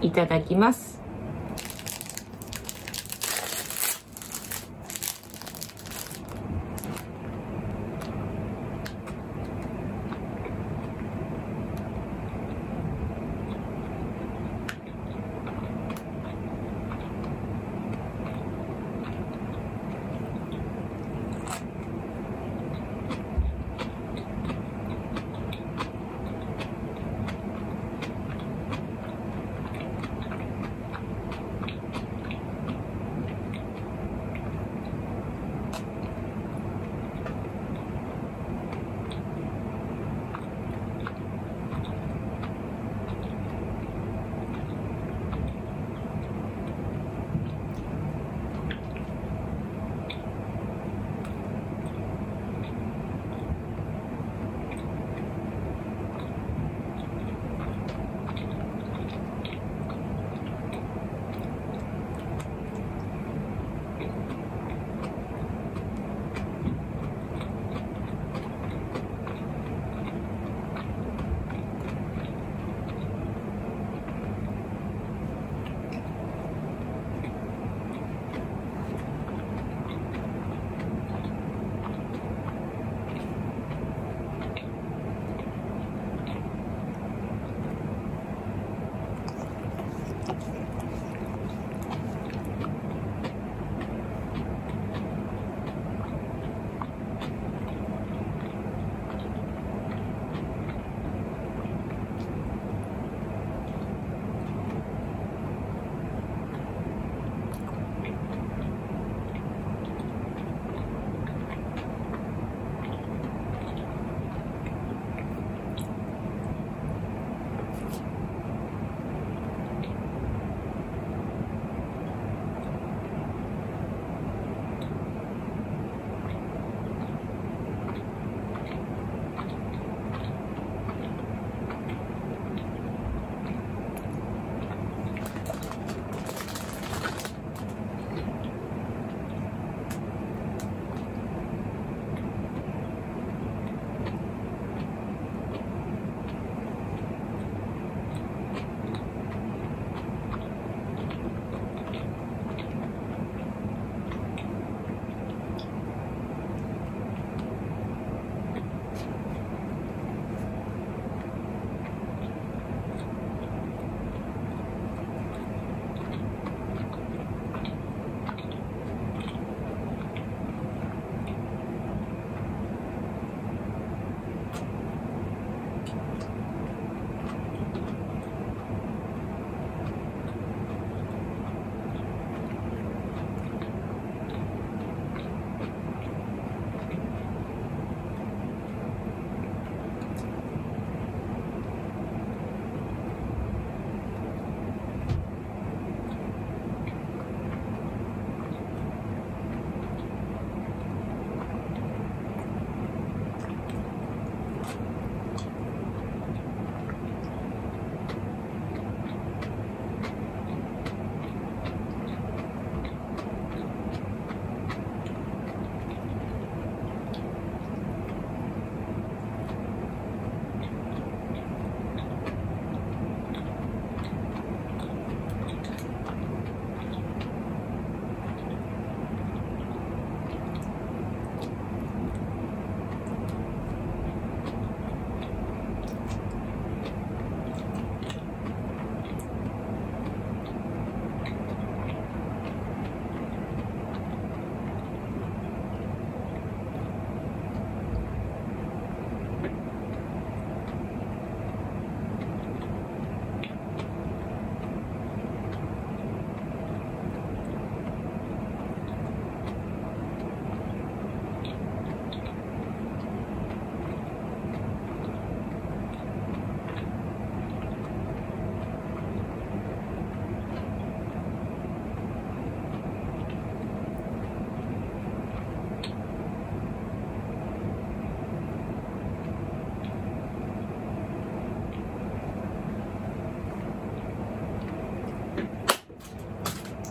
いただきます。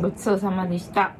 ごちそうさまでした。